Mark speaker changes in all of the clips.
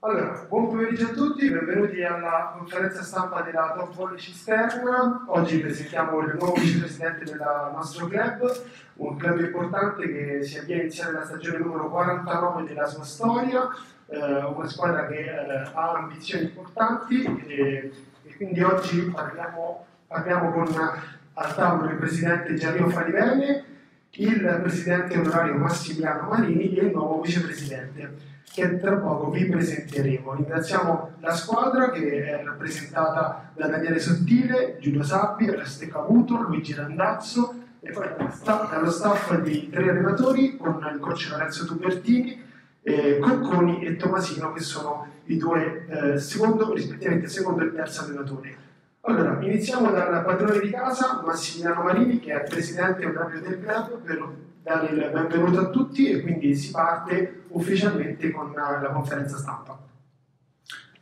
Speaker 1: Allora, buon pomeriggio a tutti, benvenuti alla conferenza stampa della Top Volley Cisterna. Oggi presentiamo il nuovo vicepresidente del nostro club, un club importante che si avvia a iniziare la stagione numero 49 della sua storia, eh, una squadra che eh, ha ambizioni importanti e, e quindi oggi parliamo, parliamo con al tavolo il presidente Gianni Farivene, il presidente onorario Massimiliano Marini e il nuovo vicepresidente che tra poco vi presenteremo. Ringraziamo la squadra che è rappresentata da Daniele Sottile, Giulio Sabbi, Oreste Cavuto, Luigi Randazzo e poi dallo staff di tre allenatori con il coach Lorenzo Tubertini, eh, Cocconi e Tomasino che sono i due eh, secondo, rispettivamente secondo e terzo allenatori. Allora, iniziamo dal padrone di casa, Massimiliano Marini, che è presidente onorario del club, per dare il benvenuto a tutti e quindi si parte ufficialmente con la conferenza stampa.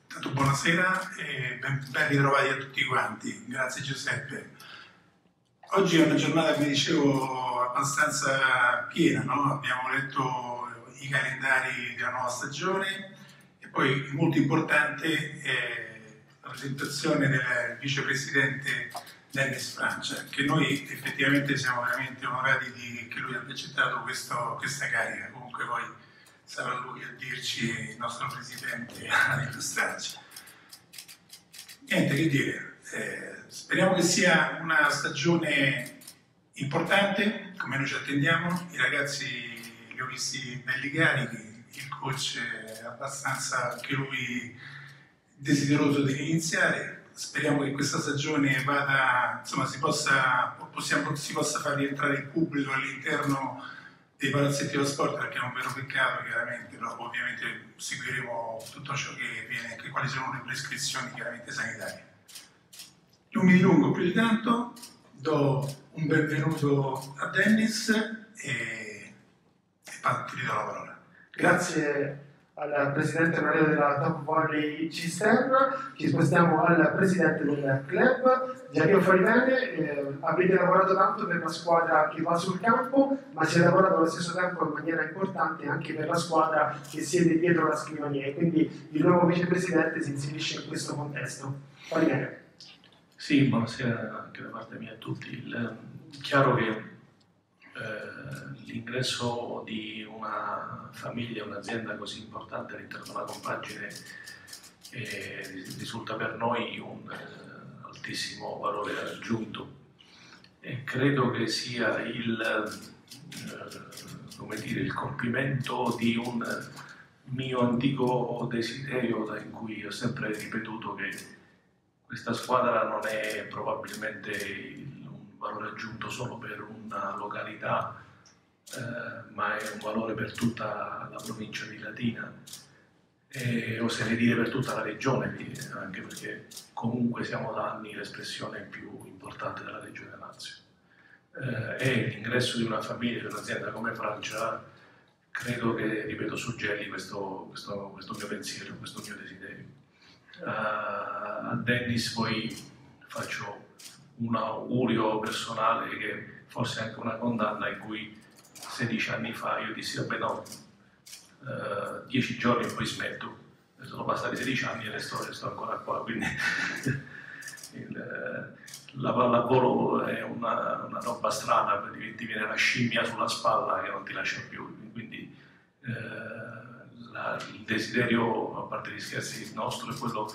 Speaker 2: Intanto buonasera e ben, ben ritrovati a tutti quanti, grazie Giuseppe. Oggi è una giornata, come dicevo, abbastanza piena, no? abbiamo letto i calendari della nuova stagione e poi molto importante è la presentazione del vicepresidente Dennis Francia, che noi effettivamente siamo veramente onorati di, che lui abbia accettato questo, questa carica, comunque poi sarà lui a dirci, il nostro presidente, a illustrarci. Niente che dire, eh, speriamo che sia una stagione importante, come noi ci attendiamo, i ragazzi li ho visti belli carichi, il coach è abbastanza anche lui desideroso di iniziare, speriamo che questa stagione vada, insomma, si possa, possiamo, si possa far rientrare il pubblico all'interno dei palazzetti dello sport perché è un vero peccato chiaramente, però ovviamente seguiremo tutto ciò che viene, anche quali sono le prescrizioni chiaramente sanitarie. Non mi dilungo più di tanto, do un benvenuto a Dennis e, e ti ridò la parola.
Speaker 1: Grazie al presidente onorario della Top Volley Cisterna, ci spostiamo al presidente del club, Gianni Farivene, eh, avete lavorato tanto per la squadra che va sul campo, ma si è lavorato allo stesso tempo in maniera importante anche per la squadra che siede dietro la scrivania quindi il nuovo vicepresidente si inserisce in questo contesto. Farivene.
Speaker 3: Sì, buonasera anche da parte mia a tutti. Il, è chiaro che eh, l'ingresso di una famiglia, un'azienda così importante all'interno della compagine eh, risulta per noi un eh, altissimo valore aggiunto e credo che sia il, eh, dire, il compimento di un mio antico desiderio in cui ho sempre ripetuto che questa squadra non è probabilmente valore aggiunto solo per una località, eh, ma è un valore per tutta la provincia di Latina e oserei dire per tutta la regione, anche perché comunque siamo da anni l'espressione più importante della regione Lazio. Eh, e l'ingresso di una famiglia, di un'azienda come Francia, credo che, ripeto, suggelli questo, questo, questo mio pensiero, questo mio desiderio. Uh, a Dennis poi faccio un augurio personale che forse anche una condanna in cui 16 anni fa io dissi vabbè no, 10 eh, giorni e poi smetto, sono passati 16 anni e resto, resto ancora qua, quindi il, eh, la pallavolo è una, una roba strana, ti viene la scimmia sulla spalla che non ti lascia più, quindi eh, la, il desiderio, a parte gli scherzi nostro, è quello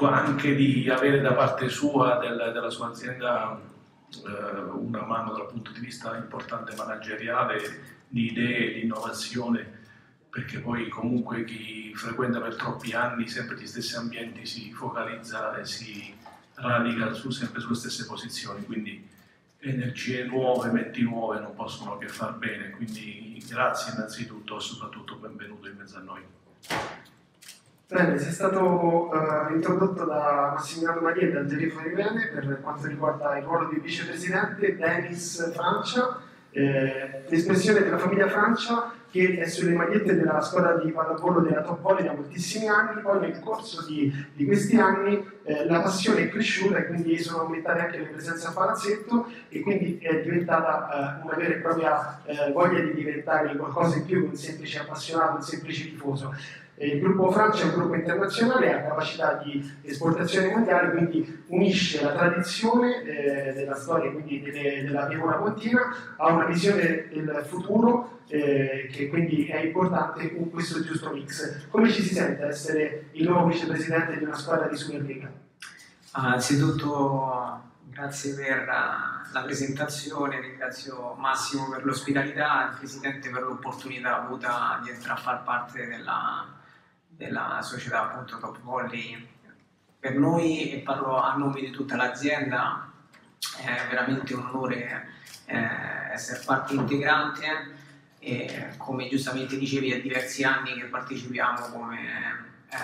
Speaker 3: anche di avere da parte sua, del, della sua azienda, eh, una mano dal punto di vista importante manageriale, di idee, di innovazione, perché poi comunque chi frequenta per troppi anni sempre gli stessi ambienti si focalizza e si radica su, sempre sulle stesse posizioni, quindi energie nuove, menti nuove non possono che far bene, quindi grazie innanzitutto e soprattutto benvenuto in mezzo a noi.
Speaker 1: Bene, sei stato uh, introdotto da Massimiliano Maria e da Angelico Rivene per quanto riguarda il ruolo di vicepresidente Denis Francia, eh, l'espressione della famiglia Francia che è sulle magliette della squadra di pallavolo della Top Volley da moltissimi anni, poi nel corso di, di questi anni eh, la passione è cresciuta e quindi sono aumentate anche le presenze a palazzetto e quindi è diventata eh, una vera e propria eh, voglia di diventare qualcosa in più che un semplice appassionato, un semplice tifoso. Il gruppo Francia è un gruppo internazionale, ha capacità di esportazione mondiale, quindi unisce la tradizione eh, della storia, quindi delle, della Pianura Pontina, a una visione del futuro eh, che quindi è importante con questo giusto mix. Come ci si sente essere il nuovo vicepresidente di una squadra di Superlega?
Speaker 4: Anzitutto grazie per la presentazione, ringrazio Massimo per l'ospitalità, il Presidente per l'opportunità avuta di entrare a far parte della, della società appunto Top Volley. Per noi, e parlo a nome di tutta l'azienda, è veramente un onore eh, essere parte integrante e come giustamente dicevi è diversi anni che partecipiamo come, eh,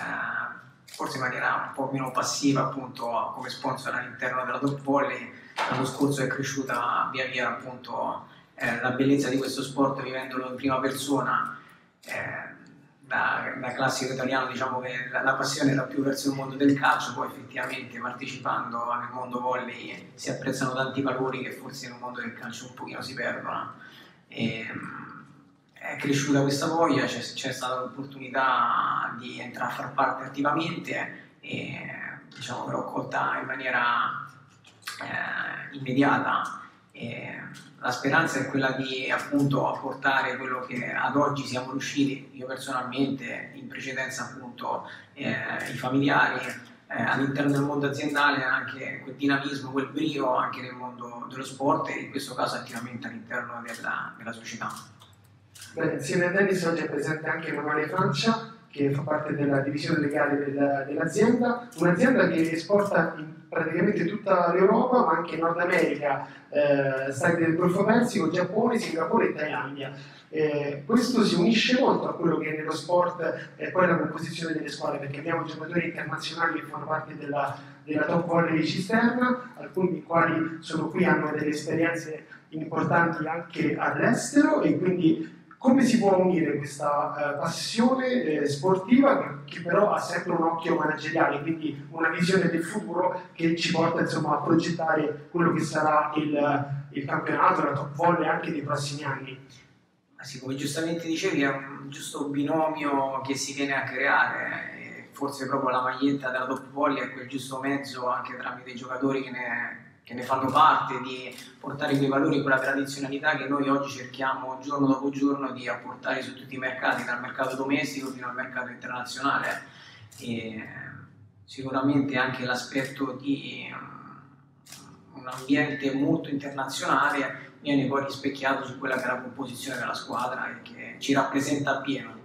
Speaker 4: forse in maniera un po' meno passiva appunto come sponsor all'interno della Top Volley. L'anno scorso è cresciuta via via appunto eh, la bellezza di questo sport vivendolo in prima persona. Eh, da, da, classico italiano diciamo che la, la, passione era più verso il mondo del calcio, poi effettivamente partecipando nel mondo volley si apprezzano tanti valori che forse nel mondo del calcio un pochino si perdono. E, è cresciuta questa voglia, c'è, c'è stata l'opportunità di entrare a far parte attivamente e diciamo l'ho colta in maniera eh, immediata. E, la speranza è quella di appunto apportare quello che ad oggi siamo riusciti, io personalmente, in precedenza appunto eh, i familiari, eh, all'interno del mondo aziendale anche quel dinamismo, quel brio anche nel mondo dello sport e in questo caso attivamente all'interno della, della società.
Speaker 1: Beh, insieme a Dennis oggi è presente anche Emanuele Francia che fa parte della divisione legale del, dell'azienda, un'azienda che esporta in praticamente tutta l'Europa, ma anche Nord America, eh, Stati del Golfo Persico, Giappone, Singapore e Thailandia. Eh, questo si unisce molto a quello che nello sport è poi la composizione delle squadre, perché abbiamo giocatori internazionali che fanno parte della, della top volley Cisterna, alcuni dei quali sono qui, hanno delle esperienze importanti anche all'estero e quindi come si può unire questa eh, passione eh, sportiva che, che, però ha sempre un occhio manageriale, quindi una visione del futuro che ci porta insomma, a progettare quello che sarà il, il campionato, la top volley anche nei prossimi anni?
Speaker 4: Ah, sì, come giustamente dicevi, è un giusto binomio che si viene a creare, forse proprio la maglietta della top volley è quel giusto mezzo anche tramite i giocatori che ne che ne fanno parte, di portare quei valori, quella tradizionalità che noi oggi cerchiamo giorno dopo giorno di apportare su tutti i mercati, dal mercato domestico fino al mercato internazionale. E sicuramente anche l'aspetto di un ambiente molto internazionale viene poi rispecchiato su quella che è la composizione della squadra e che ci rappresenta appieno.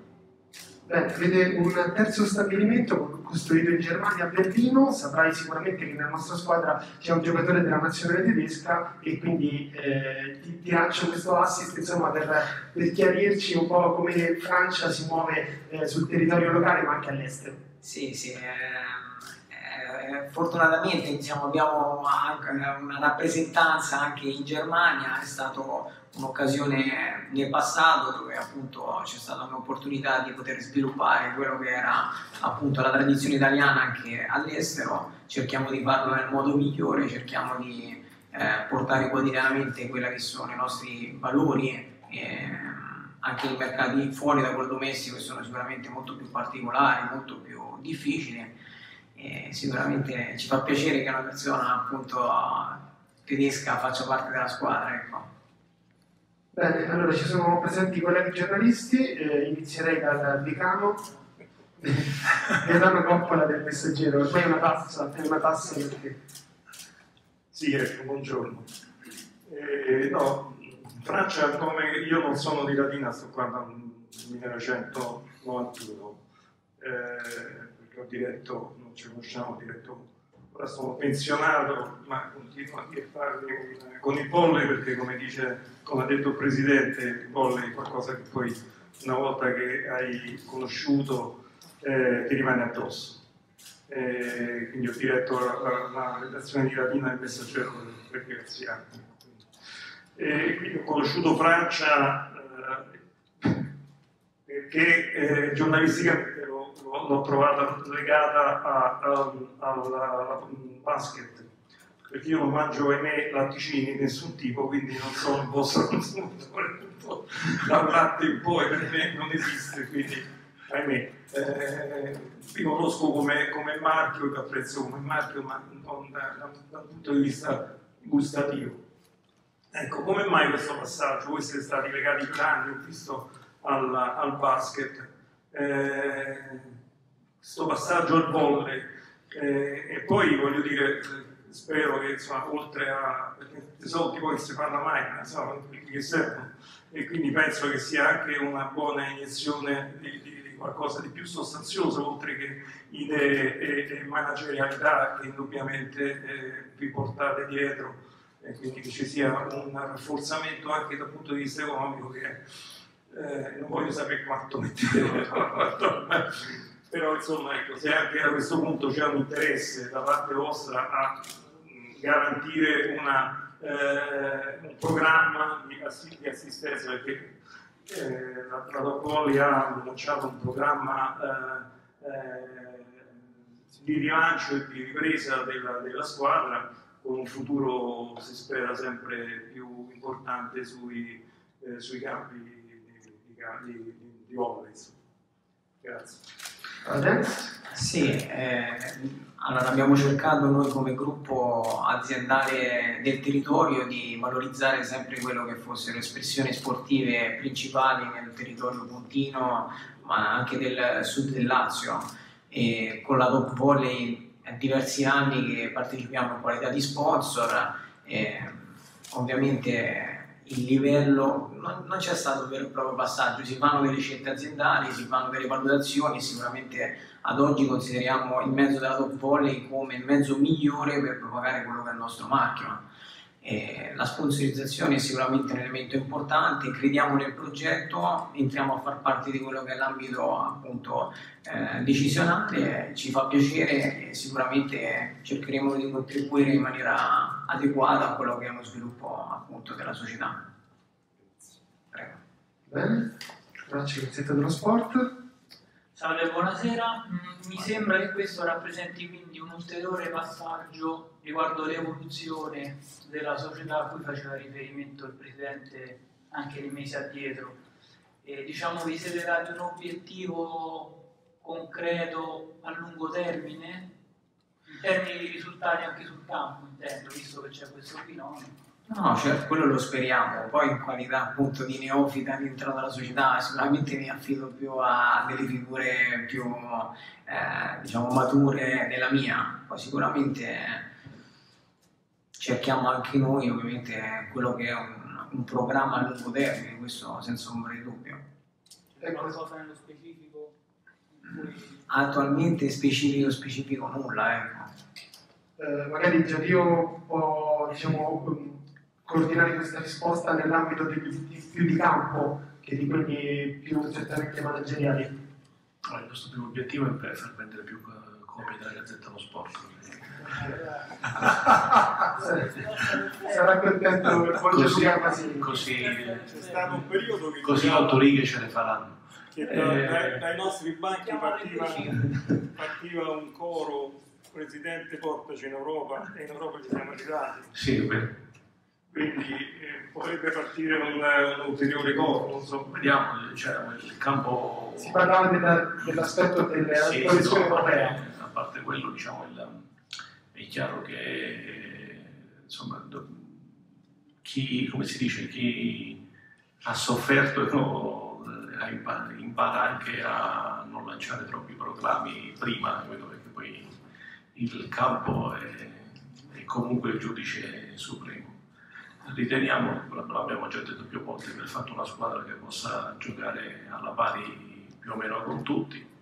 Speaker 1: Beh, vede un terzo stabilimento costruito in Germania a Berlino, saprai sicuramente che nella nostra squadra c'è un giocatore della nazionale tedesca e quindi eh, ti, ti, lancio questo assist insomma, per, per, chiarirci un po' come Francia si muove eh, sul territorio locale ma anche all'estero.
Speaker 4: Sì, sì. Eh, eh fortunatamente diciamo, abbiamo una rappresentanza anche in Germania, è stato un'occasione nel passato dove appunto c'è stata un'opportunità di poter sviluppare quello che era appunto la tradizione italiana anche all'estero, cerchiamo di farlo nel modo migliore, cerchiamo di eh, portare quotidianamente quelli che sono i nostri valori eh, anche nei mercati fuori da quello domestico che sono sicuramente molto più particolari, molto più difficili e sicuramente ci fa piacere che una persona appunto tedesca faccia parte della squadra. Ecco.
Speaker 1: Bene, allora ci sono presenti i colleghi giornalisti, eh, inizierei dal decano. Gaetano Coppola del Messaggero, è una tassa, è una tassa perché...
Speaker 5: Sì, ecco, buongiorno. Eh, no, Francia, come io non sono di Latina, sto qua dal 1991, eh, perché ho diretto, non ci conosciamo, ho diretto ora sono pensionato, ma continuo a che fare con, i polli perché come, dice, come ha detto il Presidente, il polli è qualcosa che poi una volta che hai conosciuto eh, ti rimane addosso. Eh, quindi ho diretto la, la, redazione di Latina del Messaggero per diversi anni. E quindi ho conosciuto Francia eh, perché eh, giornalisticamente l'ho trovata legata al basket perché io non mangio ahimè latticini di nessun tipo quindi non sono un vostro consumatore da un latte in poi per me non esiste quindi ahimè, eh, conosco come, come marchio, che apprezzo come marchio, ma non da, da, dal punto di vista gustativo. Ecco, come mai questo passaggio? Voi siete stati legati per anni, ho visto, al, al basket, eh, questo passaggio al volley, eh, e poi voglio dire, spero che insomma, oltre a, perché soldi poi si parla mai, ma insomma, che servono, e quindi penso che sia anche una buona iniezione di, di, di qualcosa di più sostanzioso, oltre che idee e, e managerialità che indubbiamente eh, vi portate dietro. E quindi che ci sia un rafforzamento anche dal punto di vista economico che eh, non voglio sapere quanto mettete però insomma ecco, se anche a questo punto c'è un interesse da parte vostra a garantire una, eh, un programma di, assi- di, assistenza perché eh, la, la ha lanciato un programma eh, eh, di rilancio e di ripresa della, della squadra con un futuro si spera sempre più importante sui, eh, sui campi di, di, di, volley. Grazie.
Speaker 4: Adesso? Sì, eh, allora abbiamo cercato noi come gruppo aziendale del territorio di valorizzare sempre quello che fossero le espressioni sportive principali nel territorio puntino, ma anche del sud del Lazio. E con la Top Volley diversi anni che partecipiamo in qualità di sponsor, e ovviamente il livello non, non, c'è stato un vero e proprio passaggio, si fanno delle scelte aziendali, si fanno delle valutazioni, sicuramente ad oggi consideriamo il mezzo della top volley come il mezzo migliore per propagare quello che è il nostro marchio. Eh, la sponsorizzazione è sicuramente un elemento importante, crediamo nel progetto, entriamo a far parte di quello che è l'ambito appunto eh, decisionale, ci fa piacere e sicuramente cercheremo di contribuire in maniera adeguata a quello che è lo sviluppo appunto della società.
Speaker 1: Prego. Bene, grazie Gazzetta dello Sport.
Speaker 6: Salve, buonasera. Mm, mi sembra che questo rappresenti quindi un ulteriore passaggio riguardo l'evoluzione della società a cui faceva riferimento il Presidente anche nei mesi addietro. E, diciamo vi siete dati un obiettivo concreto a lungo termine, in termini di risultati anche sul campo, intendo, visto che c'è questo fenomeno
Speaker 4: No, certo, quello lo speriamo. Poi in qualità appunto di neofita all'interno della società sicuramente mi affido più a delle figure più eh, diciamo mature della mia. Poi sicuramente cerchiamo anche noi ovviamente quello che è un, un programma a lungo termine, questo senza ombra di dubbio.
Speaker 6: E qualcosa nello specifico?
Speaker 4: Attualmente specifico specifico nulla, ecco.
Speaker 1: Eh, magari già io ho diciamo coordinare questa risposta nell'ambito di, di, più di campo che di quelli più certamente manageriali?
Speaker 3: Allora, il nostro primo obiettivo è far vendere più copie della Gazzetta Lo Sport.
Speaker 1: Sarà contento per
Speaker 3: così, così, c'è stato un periodo che così otto righe ce ne faranno.
Speaker 5: Che da, eh, dai, dai, nostri banchi partiva, partiva un coro Presidente portaci in Europa e in Europa ci siamo arrivati.
Speaker 3: Sì, beh
Speaker 5: quindi eh, potrebbe partire un, un ulteriore coro, non so.
Speaker 3: Vediamo, cioè, il campo...
Speaker 1: Si parlava della, dell'aspetto delle
Speaker 3: sì, posizioni no, europee. A parte quello, diciamo, il, è chiaro che insomma, chi, come si dice, chi ha sofferto no, impara anche a non lanciare troppi proclami prima, perché poi il campo è, è comunque il giudice supremo riteniamo, l'abbiamo già detto più volte, per fatto una squadra che possa giocare alla pari più o meno con tutti.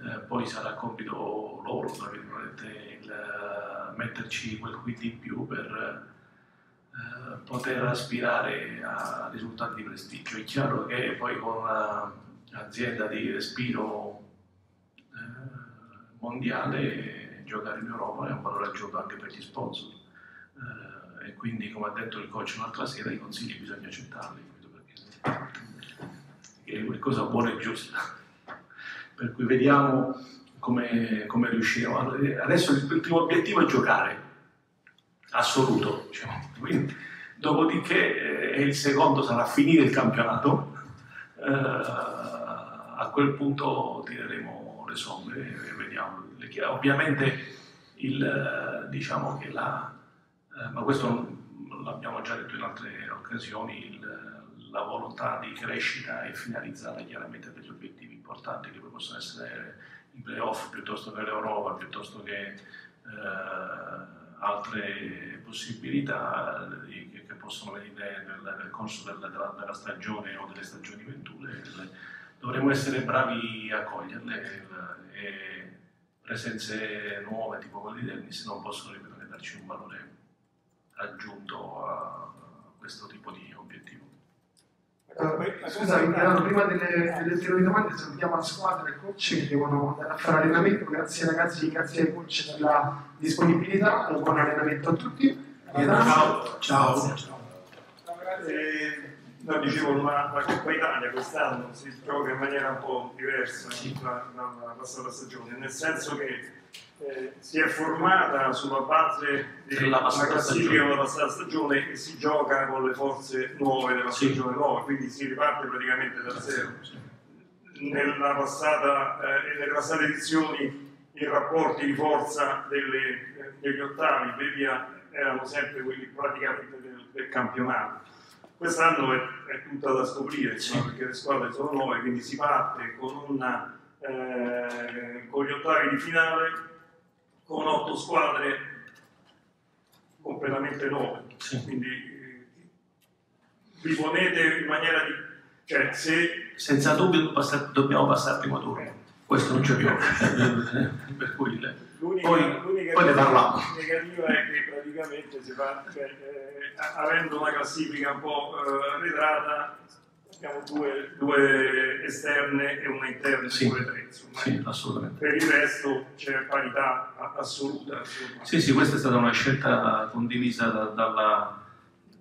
Speaker 3: Eh, poi sarà compito loro, tra virgolette, il, uh, metterci quel quid in più per uh, poter aspirare a risultati di prestigio. È chiaro che poi con un'azienda di respiro uh, mondiale giocare in Europa è un valore aggiunto anche per gli sponsor e quindi come ha detto il coach un'altra sera i consigli bisogna accettarli perché è cosa buona e giusta per cui vediamo come, come riusciremo adesso il primo obiettivo è giocare assoluto diciamo. quindi, dopodiché eh, il secondo sarà finire il campionato eh, a quel punto tireremo le somme e vediamo. Ovviamente il, diciamo che la, eh, ma questo l'abbiamo già detto in altre occasioni, il, la volontà di crescita è finalizzata chiaramente a degli obiettivi importanti che possono essere i playoff piuttosto che l'Europa, piuttosto che eh, altre possibilità che, che, possono venire nel, nel corso della, della, della, stagione o delle stagioni venture. Dovremmo essere bravi a coglierle e presenze nuove tipo quelle di Dennis non possono ripetere darci un valore aggiunto a questo tipo di obiettivo.
Speaker 1: Uh, scusa, prima delle, delle ultime domande salutiamo la squadra e il coach che devono andare a fare allenamento. Grazie ragazzi, grazie ai coach per la disponibilità, un buon allenamento a tutti.
Speaker 2: Ciao. Ciao.
Speaker 5: Ciao. Eh, no, dicevo, ma la Coppa Italia quest'anno si gioca in maniera un po' diversa dalla passata stagione, nel senso che eh, si è formata sulla base della classifica della passata stagione e si gioca con le forze nuove della sì. stagione nuova, quindi si riparte praticamente da zero. Nella passata, eh, nelle passate edizioni i rapporti di forza delle, eh, degli ottavi via via erano sempre quelli praticamente del, del campionato. Quest'anno è, è tutta da scoprire, sì. perché le squadre sono nuove, quindi si parte con, una, eh, con gli ottavi di finale con otto squadre completamente nuove. Sì. Quindi eh, vi ponete in maniera di... Cioè, se...
Speaker 3: Senza dubbio dobbiamo passare al primo turno, questo non c'è più. per cui le... l'unica, poi, l'unica poi ne parliamo.
Speaker 5: negativa è che praticamente si fa, cioè, eh, avendo una classifica un po' eh, arretrata, abbiamo due, due, esterne e una interna,
Speaker 3: sì,
Speaker 5: due tre.
Speaker 3: Insomma. Sì, assolutamente.
Speaker 5: Per il resto c'è parità assoluta.
Speaker 3: Insomma. Sì, sì, questa è stata una scelta condivisa da, dalla,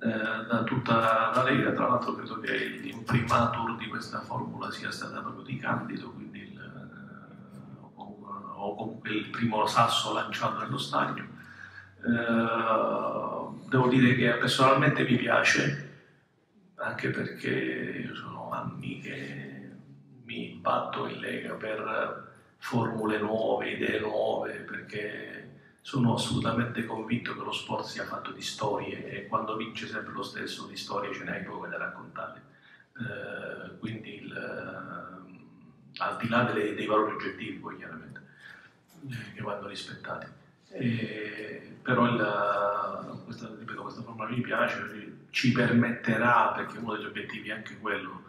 Speaker 3: eh, da tutta la Lega, tra l'altro credo che l'imprimatur di questa formula sia stata proprio di Candido, quindi il, eh, o comunque il primo sasso lanciato nello stagno. Eh, devo dire che personalmente mi piace, anche perché io sono anni che mi batto in Lega per formule nuove, idee nuove, perché sono assolutamente convinto che lo sport sia fatto di storie e quando vince sempre lo stesso di storie ce n'hai poche da raccontare. Eh, quindi il, al di là delle, dei valori oggettivi poi chiaramente, eh, che vanno rispettati. E, però il, questa, ripeto, questa formula mi piace, ci permetterà, perché uno degli obiettivi è anche quello,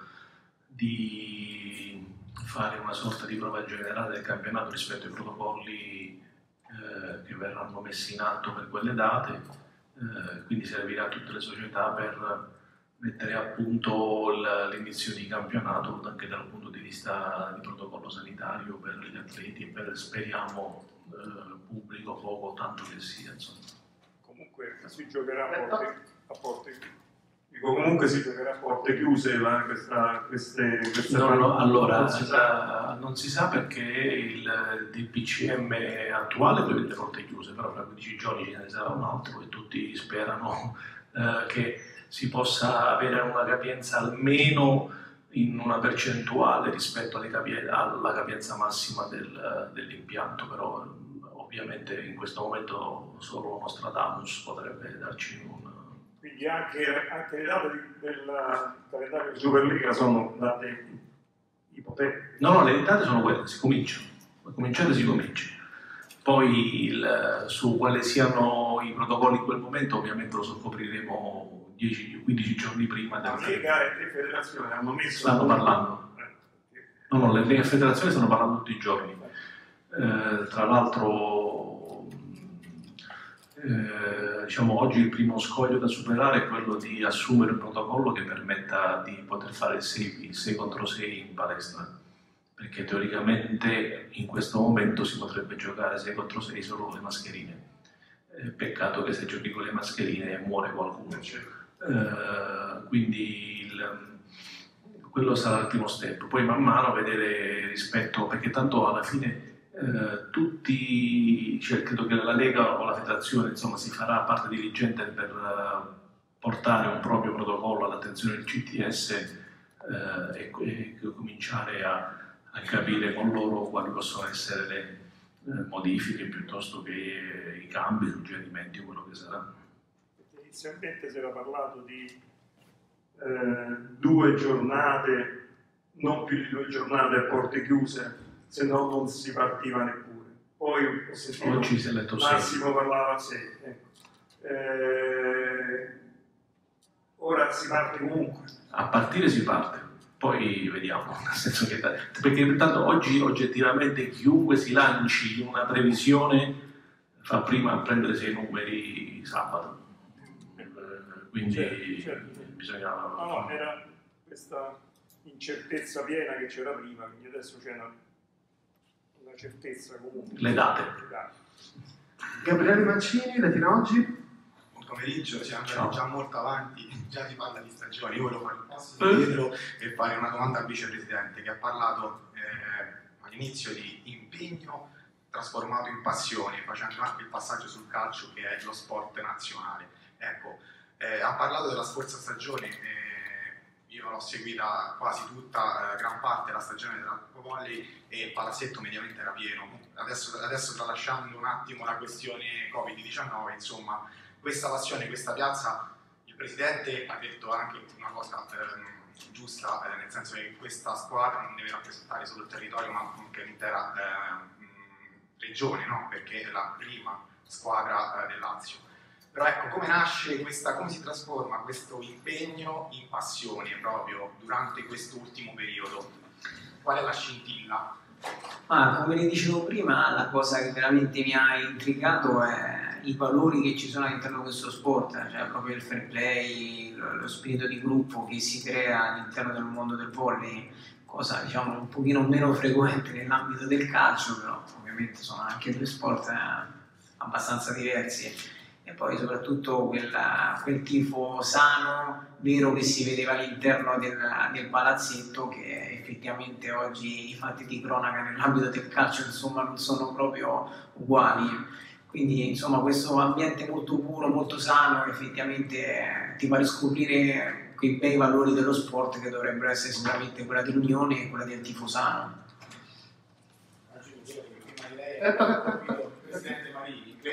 Speaker 3: di fare una sorta di prova generale del campionato rispetto ai protocolli eh, che verranno messi in atto per quelle date, eh, quindi servirà a tutte le società per mettere a punto l'inizio di campionato anche dal punto di vista di protocollo sanitario per gli atleti e per, speriamo, eh, pubblico poco, tanto che sia. Insomma.
Speaker 5: Comunque si giocherà a porte, a porte Dico, comunque si giocherà a porte chiuse la, questa, queste, queste
Speaker 3: no, no, allora non si, sa, non si, sa, perché il DPCM attuale prevede porte chiuse, però fra 15 giorni ce ne sarà un altro e tutti sperano eh, che si possa avere una capienza almeno in una percentuale rispetto capie, alla capienza massima del, dell'impianto, però ovviamente in questo momento solo Nostradamus potrebbe darci un
Speaker 5: quindi anche, anche le date del calendario di Superliga sono date ipotetiche.
Speaker 3: No, no, le date sono quelle, si comincia, cominciate si comincia. Poi il, su quali siano i protocolli in quel momento ovviamente lo scopriremo 10-15 giorni prima.
Speaker 5: La Lega e le federazioni hanno messo...
Speaker 3: Stanno parlando. No, no, le, le federazioni stanno parlando tutti i giorni. Eh, tra l'altro eh, diciamo, oggi il primo scoglio da superare è quello di assumere un protocollo che permetta di poter fare il 6, 6 contro 6 in palestra, perché teoricamente in questo momento si potrebbe giocare 6 contro 6 solo con le mascherine. Eh, peccato che se giochi con le mascherine muore qualcuno. Eh, quindi il, quello sarà il primo step. Poi man mano vedere rispetto, perché tanto alla fine eh, tutti, cioè, credo che la Lega o la federazione insomma, si farà parte diligente per uh, portare un proprio protocollo all'attenzione del CTS eh, e, e, cominciare a, a capire con loro quali possono essere le eh, modifiche piuttosto che i cambi, i suggerimenti, quello che sarà.
Speaker 5: Inizialmente si era parlato di eh, due giornate, non più di due giornate a porte chiuse, se no non si partiva neppure. Poi ho sentito
Speaker 3: Oggi si è letto
Speaker 5: Massimo
Speaker 3: sei.
Speaker 5: parlava 6. Ecco. Eh, ora si parte comunque.
Speaker 3: A partire si parte, poi vediamo, nel senso che, perché intanto oggi oggettivamente chiunque si lanci in una previsione fa prima a prendersi i numeri sabato. Quindi
Speaker 5: Certo, certo.
Speaker 3: bisogna...
Speaker 5: No, no, era questa incertezza piena che c'era prima, quindi adesso c'è una, una certezza comunque.
Speaker 3: Le date.
Speaker 5: Le date.
Speaker 1: Gabriele Mancini, Latina Oggi.
Speaker 7: Buon pomeriggio, siamo
Speaker 3: Ciao.
Speaker 7: andati già molto avanti, già si parla di stagioni. Io volevo fare un passo
Speaker 3: Eh.
Speaker 7: indietro e fare una domanda al vicepresidente che ha parlato eh, all'inizio di impegno trasformato in passione, facendo anche il passaggio sul calcio che è lo sport nazionale. Ecco, eh, ha parlato della scorsa stagione, eh, io l'ho seguita quasi tutta, eh, gran parte della stagione della Volley e il palazzetto mediamente era pieno. Adesso, adesso tralasciando un attimo la questione Covid-19, insomma, questa passione, questa piazza, il Presidente ha detto anche una cosa ehm, giusta, eh, nel senso che questa squadra non deve rappresentare solo il territorio ma anche l'intera eh, mh, regione, no? perché è la prima squadra eh, del Lazio. Però ecco, come nasce questa, come si trasforma questo impegno in passione proprio durante quest'ultimo periodo? Qual è la scintilla?
Speaker 4: Ma come le dicevo prima, la cosa che veramente mi ha intrigato è i valori che ci sono all'interno di questo sport, cioè proprio il fair play, lo, lo spirito di gruppo che si crea all'interno del mondo del volley, cosa diciamo un pochino meno frequente nell'ambito del calcio, però ovviamente sono anche due sport eh, abbastanza diversi. E poi soprattutto quel, quel tifo sano, vero che si vedeva all'interno del, del palazzetto che effettivamente oggi i fatti di cronaca nell'ambito del calcio insomma non sono proprio uguali. Quindi insomma questo ambiente molto puro, molto sano effettivamente eh, ti fa riscoprire quei bei valori dello sport che dovrebbero essere sicuramente quella dell'unione e quella del tifo sano.
Speaker 7: Marini,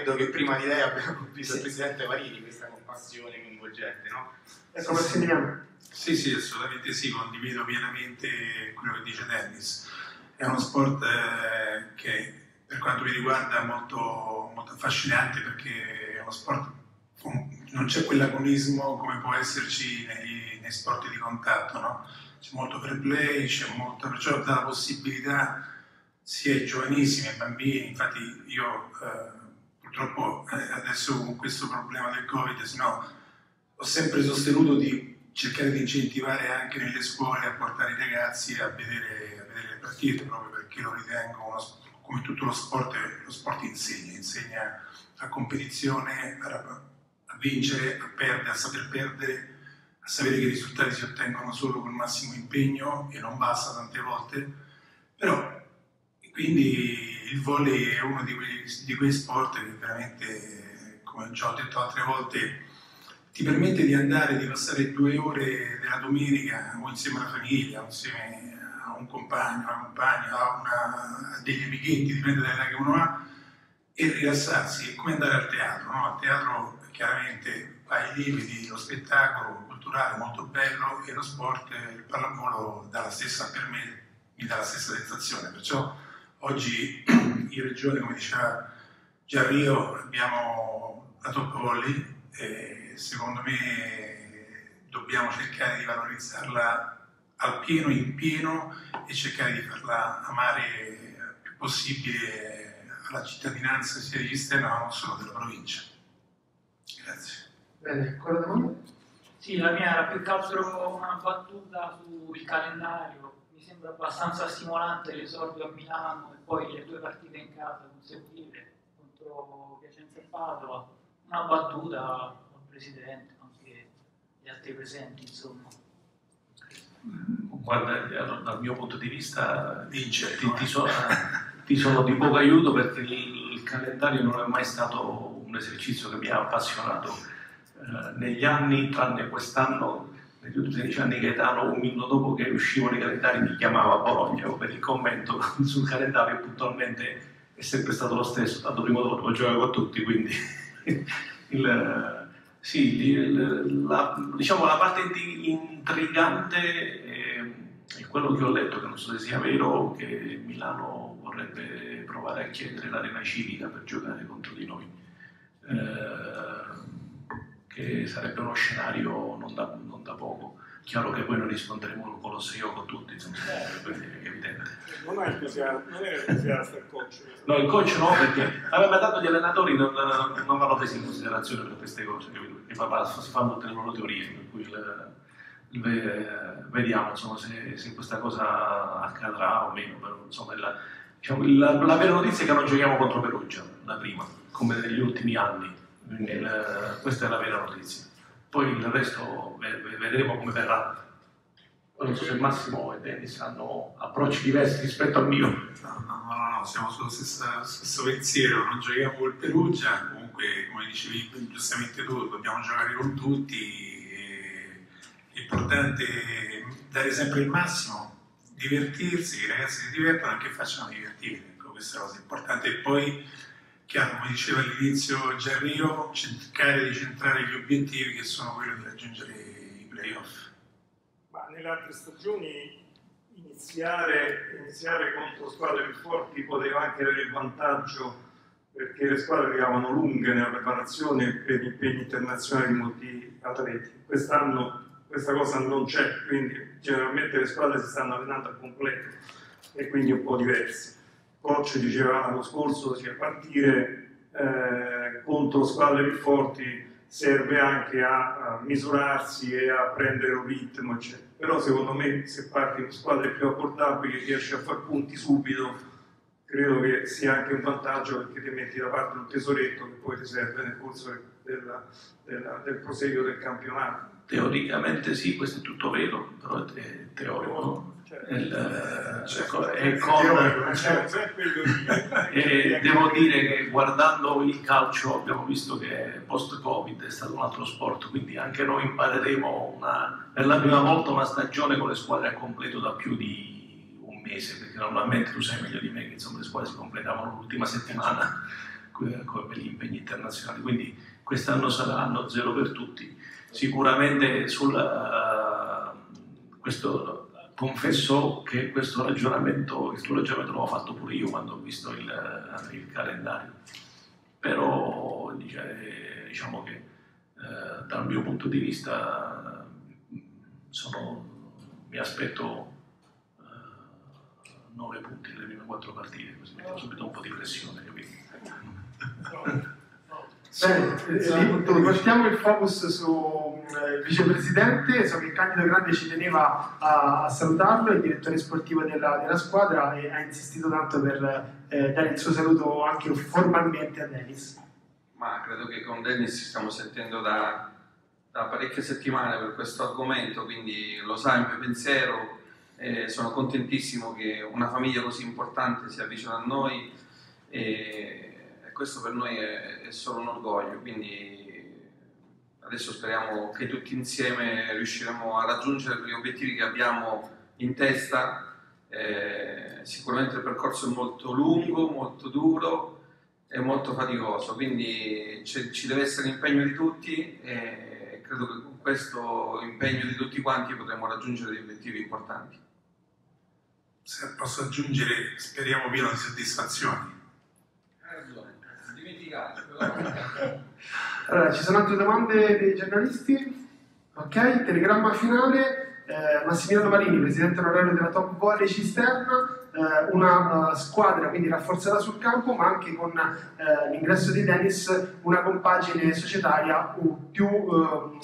Speaker 7: credo che prima di lei abbiamo colpito il Presidente Marini questa compassione coinvolgente, no?
Speaker 1: Ecco Massimiliano.
Speaker 2: Sì, sì, assolutamente sì, condivido pienamente quello che dice Dennis. È uno sport eh, che per quanto mi riguarda è molto, molto affascinante perché è uno sport non c'è quell'agonismo come può esserci nei, nei sport di contatto, no? C'è molto fair play, c'è molto, perciò dà la possibilità sia ai giovanissimi, ai bambini, infatti io eh, purtroppo eh, adesso con questo problema del Covid, no ho sempre sostenuto di cercare di incentivare anche nelle scuole a portare i ragazzi a vedere, a vedere le partite proprio perché lo ritengo uno come tutto lo sport, lo sport insegna, insegna a competizione, a, vincere, a perdere, a saper perdere, a sapere che i risultati si ottengono solo col massimo impegno e non basta tante volte, però quindi il volley è uno di quei, di quei sport che veramente, come già ho detto altre volte, ti permette di andare, di passare due ore della domenica o insieme alla famiglia, o insieme a un compagno, a una compagna, a, una- a degli amichetti, dipende dall'età che uno ha, e rilassarsi, è come andare al teatro. No? Al teatro chiaramente hai i limiti, lo spettacolo culturale molto bello e lo sport, il pallavolo dà la stessa, per me, mi dà la stessa sensazione. Perciò oggi in regione, come diceva già Rio, abbiamo la top volley e secondo me dobbiamo cercare di valorizzarla al pieno, in pieno e cercare di farla amare il più possibile alla cittadinanza sia degli esterni ma non solo della provincia. Grazie.
Speaker 1: Bene, ancora domande?
Speaker 6: Sì, la mia era più che altro una battuta sul calendario. Sembra abbastanza stimolante l'esordio a Milano e poi le due partite in casa consecutive contro Piacenza e Padova. Una battuta al Presidente, anche gli altri presenti, insomma.
Speaker 3: Guarda, eh, dal mio punto di vista
Speaker 2: Vince,
Speaker 3: ti, ti sono, ti sono di poco aiuto perché il, il calendario non è mai stato un esercizio che mi ha appassionato. Eh, negli anni, tranne quest'anno, ultimi 16 anni Gaetano un minuto dopo che uscivano i calendari mi chiamava a Bologna per il commento sul calendario puntualmente è sempre stato lo stesso, tanto prima o dopo giocare con tutti, quindi il, sì, il, la, diciamo, la parte intrigante è, è, quello che ho letto, che non so se sia vero, che Milano vorrebbe provare a chiedere l'arena civica per giocare contro di noi. Eh, che sarebbe uno scenario non da, non da poco. Chiaro che poi noi risponderemo con Colosseo con tutti, insomma, è evidente.
Speaker 5: Non è entusiasta, il coach?
Speaker 3: No, il coach no, perché aveva dato gli allenatori non, non vanno presi in considerazione per queste cose? Che si fanno tutte le loro teorie, per cui il, il, vediamo insomma, se, se, questa cosa accadrà o meno. Però, insomma, la, diciamo, la, la vera notizia è che non giochiamo contro Perugia, la prima, come negli ultimi anni. Il, questa è la vera notizia. Poi il resto vedremo come verrà. Non so se Massimo e Dennis hanno approcci diversi rispetto al mio.
Speaker 2: No, no, no, no siamo sullo stesso, stesso pensiero, non giochiamo col Perugia, comunque come dicevi giustamente tu, dobbiamo giocare con tutti. È dare sempre il massimo, divertirsi, i ragazzi si divertono e che facciano divertire, ecco, questa cosa è importante. E poi chiaro, come diceva all'inizio Gianrio, cercare di centrare gli obiettivi che sono quelli di raggiungere i playoff.
Speaker 5: Ma nelle altre stagioni iniziare, iniziare contro squadre più forti poteva anche avere il vantaggio perché le squadre arrivavano lunghe nella preparazione per impegni internazionali di molti atleti. Quest'anno questa cosa non c'è, quindi generalmente le squadre si stanno allenando al completo e quindi un po' diverse coach diceva l'anno scorso, cioè partire eh, contro squadre più forti serve anche a, a, misurarsi e a prendere un ritmo, eccetera. Però secondo me se parti con squadre più abbordabili e riesci a fare punti subito, credo che sia anche un vantaggio perché ti metti da parte un tesoretto che poi ti serve nel corso della, della, del proseguio del campionato.
Speaker 3: Teoricamente sì, questo è tutto vero, però è teorico il, cioè, e con, e devo dire che guardando il calcio abbiamo visto che post covid è stato un altro sport quindi anche noi impareremo una, per la prima volta una stagione con le squadre a completo da più di un mese perché normalmente tu sai meglio di me che insomma, le squadre si completavano l'ultima settimana per gli impegni internazionali. Quindi quest'anno sarà anno zero per tutti. Sicuramente sul uh, questo confesso che questo ragionamento, questo ragionamento l'ho fatto pure io quando ho visto il, eh, il calendario, però diciamo che eh, dal mio punto di vista sono, mi aspetto eh, nove punti nelle prime quattro partite, così metto subito un po' di pressione.
Speaker 1: Bene, riportiamo il focus sul eh, vicepresidente, so che Candido Grande ci teneva a, a salutarlo, il direttore sportivo della, della, squadra e ha insistito tanto per eh, dare il suo saluto anche formalmente a Dennis.
Speaker 8: Ma credo che con Dennis ci stiamo sentendo da, da parecchie settimane per questo argomento, quindi lo sa il mio pensiero, eh, sono contentissimo che una famiglia così importante sia vicino a noi. E, questo per noi è, è solo un orgoglio, quindi adesso speriamo che tutti insieme riusciremo a raggiungere quegli obiettivi che abbiamo in testa. Eh, sicuramente il percorso è molto lungo, molto duro e molto faticoso, quindi ci deve essere l'impegno di tutti e credo che con questo impegno di tutti quanti potremo raggiungere degli obiettivi importanti.
Speaker 2: Se posso aggiungere, speriamo pieno di soddisfazioni
Speaker 1: allora, ci sono altre domande dei giornalisti? Ok, telegramma finale. Eh, Massimiliano Marini, presidente onorario della Top Volley Cisterna, eh, una uh, squadra quindi rafforzata sul campo, ma anche con eh, l'ingresso di Dennis una compagine societaria più uh,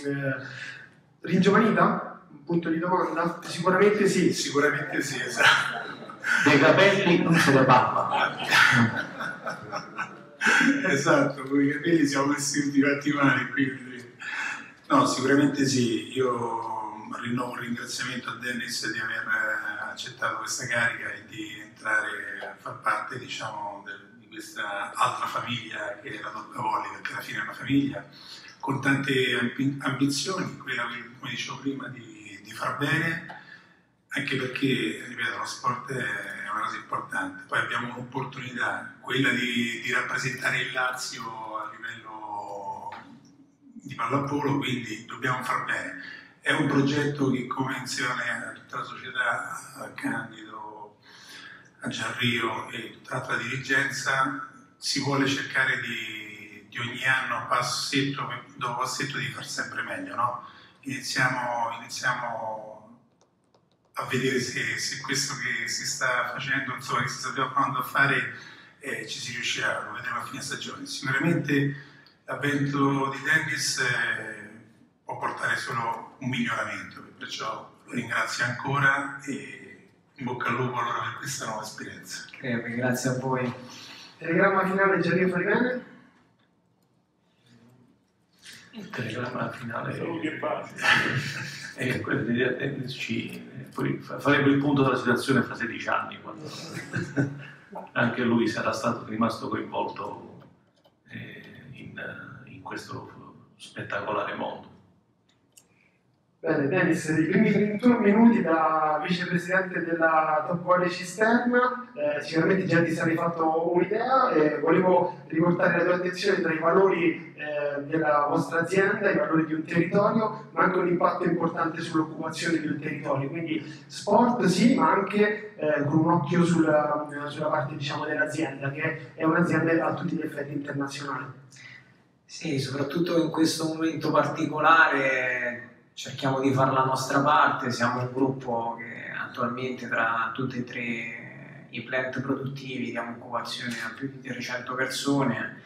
Speaker 1: ringiovanita? Un punto di domanda? Sicuramente sì.
Speaker 2: Sicuramente sì, esatto.
Speaker 3: Dei capelli non se ne parla.
Speaker 2: esatto, con i capelli siamo messi tutti fatti male qui. No, sicuramente sì, io rinnovo un ringraziamento a Dennis di aver eh, accettato questa carica e di entrare a far parte diciamo, di questa altra famiglia che è la Doppia Volley, perché alla fine è una famiglia. con tante ambizioni, quella come dicevo prima di, di far bene, anche perché, ripeto, lo sport è una cosa importante. Poi abbiamo un'opportunità, quella di, di rappresentare il Lazio a livello di pallavolo, quindi dobbiamo far bene. È un progetto che come insieme a tutta la società, a Candido, a Gianrio e tutta l'altra dirigenza, si vuole cercare di, di ogni anno, passetto dopo passetto, di far sempre meglio. No? Iniziamo, iniziamo a vedere se, se, questo che si sta facendo, insomma, che si sta provando a fare, eh, ci si riuscirà, lo vedremo a fine stagione. Sicuramente l'avvento di Dennis eh, può portare solo un miglioramento, perciò lo ringrazio ancora e in bocca al lupo allora per questa nuova esperienza.
Speaker 4: Crepe, grazie a voi.
Speaker 1: Telegramma finale Gianni Farigane?
Speaker 3: Il telegramma finale è quello di attenderci, poi farebbe il punto della situazione fra 16 anni, quando anche lui sarà stato rimasto coinvolto eh, in, in questo spettacolare mondo.
Speaker 1: Bene, Dennis, i primi 31 minuti da vicepresidente della Top Volley Cisterna, eh, sicuramente già ti sarei fatto un'idea e volevo riportare la tua attenzione tra i valori eh, della vostra azienda, i valori di un territorio, ma anche un impatto importante sull'occupazione di un territorio. Quindi sport sì, ma anche eh, con un occhio sulla, sulla parte diciamo, dell'azienda, che è un'azienda a tutti gli effetti internazionale.
Speaker 4: Sì, soprattutto in questo momento particolare cerchiamo di fare la nostra parte, siamo un gruppo che attualmente tra tutti e tre i plant produttivi diamo occupazione a più di 300 persone.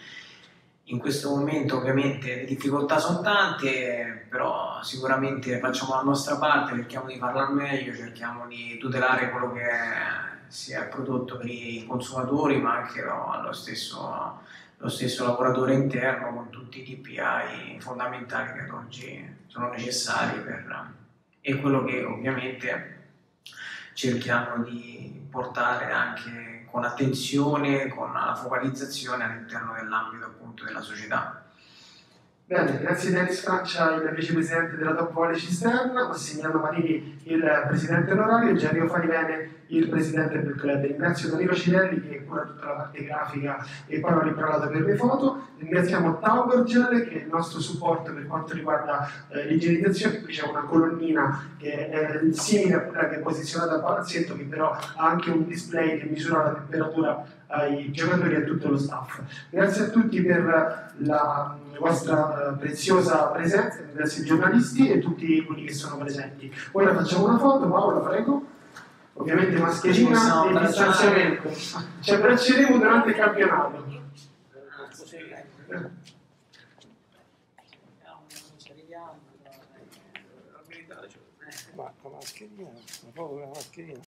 Speaker 4: In questo momento ovviamente le difficoltà sono tante, però sicuramente facciamo la nostra parte, cerchiamo di farla al meglio, cerchiamo di tutelare quello che sia il prodotto per i consumatori, ma anche no, allo stesso lo stesso lavoratore interno con tutti i KPI fondamentali che ad oggi sono necessari per, e quello che ovviamente cerchiamo di portare anche con attenzione, con la focalizzazione all'interno dell'ambito appunto della società.
Speaker 1: Bene, grazie Dennis Francia, il vicepresidente della Top Volley Cisterna, Massimiliano Marini, il presidente onorario, e Gianni Farivene, il presidente del club. Ringrazio Danilo Cirelli che cura tutta la parte grafica e poi ho ripravato per le foto. Ringraziamo Taubergel che è il nostro supporto per quanto riguarda eh, l'igienizzazione. Qui c'è una colonnina che è simile a quella che è posizionata al palazzetto, che però ha anche un display che misura la temperatura ai giocatori e a tutto lo staff. Grazie a tutti per la vostra uh, preziosa presenza, grazie ai giornalisti e tutti quelli che sono presenti. Ora facciamo una foto, Paola, prego. Ovviamente mascherina e distanziamento. Ci abbracceremo durante il campionato.
Speaker 5: Ma la mascherina, ma proprio la mascherina.